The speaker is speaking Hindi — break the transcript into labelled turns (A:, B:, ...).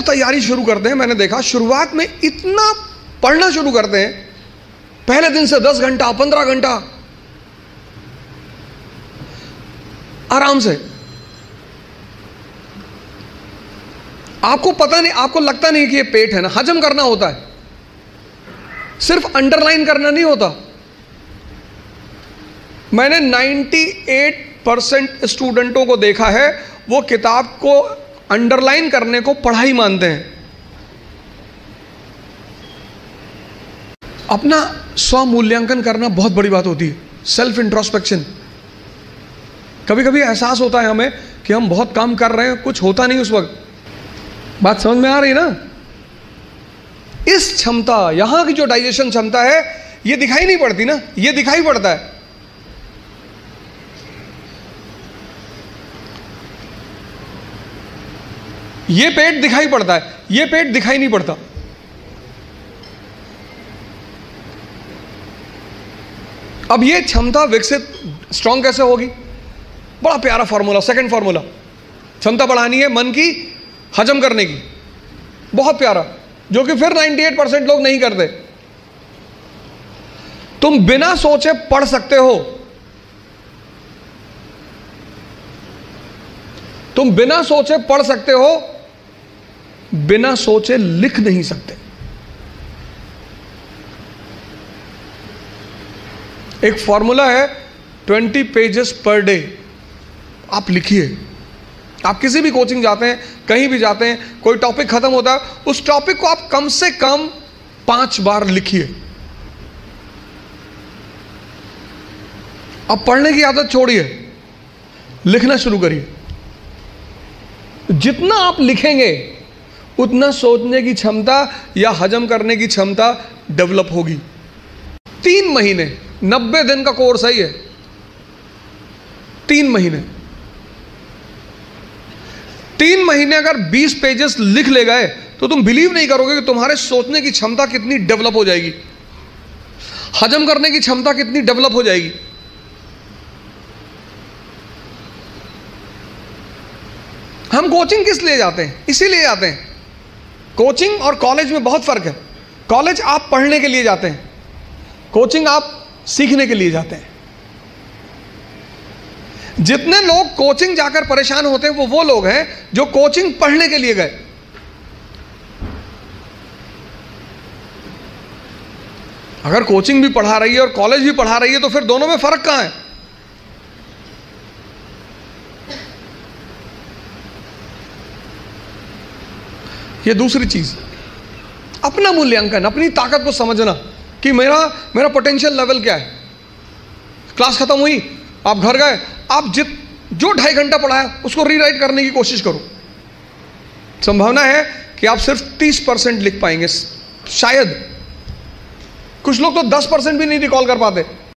A: लोग तैयारी शुरू करते हैं, मैंने देखा, शुरुआत में इतना पढ़ना शुरू करते हैं, पहले दिन से दस घंटा, पंद्रह घंटा, आराम से। आपको पता नहीं, आपको लगता नहीं कि ये पेट है ना, हजम करना होता है। सिर्फ़ अंडरलाइन करना नहीं होता। मैंने 98 परसेंट स्टूडेंटों को देखा है, वो किताब को अंडरलाइन करने को पढ़ाई मानते हैं। अपना स्व मूल्यांकन करना बहुत बड़ी बात होती है। सेल्फ इंट्रोस्पेक्शन कभी कभी एहसास होता है हमें कि हम बहुत काम कर रहे हैं, कुछ होता नहीं उस वक्त। बात समझ में आ रही ना? इस क्षमता, यहाँ की जो डाइजेशन क्षमता है, ये दिखाई नहीं पड़ती ना? ये दिखाई पड़ता है। ये पेट दिखाई पड़ता है, ये पेट दिखाई नहीं पड़ता। अब ये क्षमता विकसित स्ट्रांग कैसे होगी? बड़ा प्यारा फॉर्मूला सेकंड फॉर्मूला क्षमता बढ़ानी है मन की, हजम करने की। बहुत प्यारा, जो कि फिर 98 परसेंट लोग नहीं करते। तुम बिना सोचे पढ़ सकते हो। तुम बिना सोचे पढ़ सकते हो बिना सोचे लिख नहीं सकते। एक फॉर्मूला है 20 पेजेस पर डे आप लिखिए। आप किसी भी कोचिंग जाते हैं, कहीं भी जाते हैं, कोई टॉपिक खत्म होता है, उस टॉपिक को आप कम से कम पाँच बार लिखिए। अब पढ़ने की आदत छोड़िए। लिखना शुरू करिए। जितना आप लिखेंगे उतना सोचने की क्षमता या हजम करने की क्षमता डेवलप होगी। तीन महीने, नब्बे दिन का कोर्स है ये। तीन महीने। तीन महीने अगर 20 पेजेस लिख ले गए तो तुम बिलीव नहीं करोगे कि तुम्हारे सोचने की क्षमता कितनी डेवलप हो जाएगी। हजम करने की क्षमता कितनी डेवलप हो जाएगी। हम कोचिंग किस लिए जाते हैं? इसीलिए जाते हैं। कोचिंग और कॉलेज में बहुत फ़र्क है। कॉलेज आप पढ़ने के लिए जाते हैं। कोचिंग आप सीखने के लिए जाते हैं। जितने लोग कोचिंग जाकर परेशान होते हैं, वो वो लोग हैं जो कोचिंग पढ़ने के लिए गए। अगर कोचिंग भी पढ़ा रही है और कॉलेज भी पढ़ा रही है तो फिर दोनों में फ़र्क कहाँ है? ये दूसरी चीज़। अपना मूल्यांकन, अपनी ताकत को समझना कि मेरा मेरा पोटेंशियल लेवल क्या है। क्लास खत्म हुई, आप घर गए, आप जित, जो ढाई घंटा पढ़ाया, उसको रीराइट करने की कोशिश करो। संभावना है कि आप सिर्फ़ तीस परसेंट लिख पाएँगे, शायद। कुछ लोग तो दस परसेंट भी नहीं रिकॉल कर पाते।